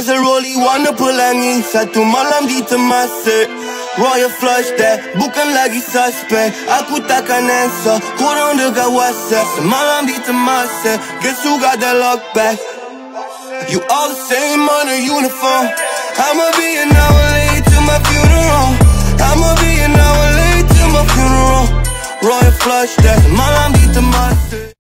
As a rollie wanna pulangi Satu malam di sir. Royal flush that Bukan lagi suspect. Aku takkan answer Kurang dekat whatsapp Semalam di Temasek Guess who got the lock back? You all the same on a uniform. I'ma be an hour late to my funeral. I'ma be an hour late to my funeral. Royal flush that Malam